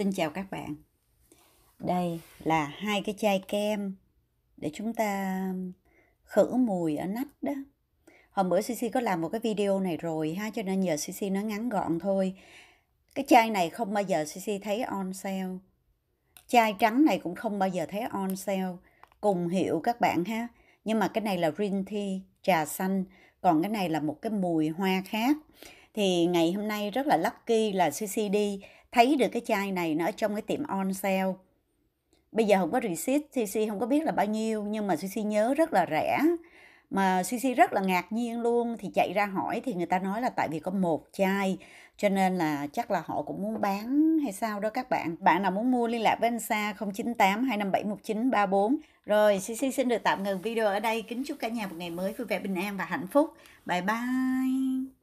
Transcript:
Xin chào các bạn. Đây là hai cái chai kem để chúng ta khử mùi ở nách đó. Hôm bữa CC có làm một cái video này rồi ha, cho nên giờ CC nó ngắn gọn thôi. Cái chai này không bao giờ CC thấy on sale. Chai trắng này cũng không bao giờ thấy on sale. Cùng hiệu các bạn ha. Nhưng mà cái này là green tea, trà xanh. Còn cái này là một cái mùi hoa khác. Thì ngày hôm nay rất là lucky là CC đi thấy được cái chai này nó ở trong cái tiệm on sale. Bây giờ không có receipt, CC không có biết là bao nhiêu nhưng mà CC nhớ rất là rẻ. Mà CC rất là ngạc nhiên luôn thì chạy ra hỏi thì người ta nói là tại vì có một chai cho nên là chắc là họ cũng muốn bán hay sao đó các bạn. Bạn nào muốn mua liên lạc với anh Sa 098 257 1934. Rồi CC xin được tạm ngừng video ở đây. Kính chúc cả nhà một ngày mới vui vẻ bình an và hạnh phúc. Bye bye.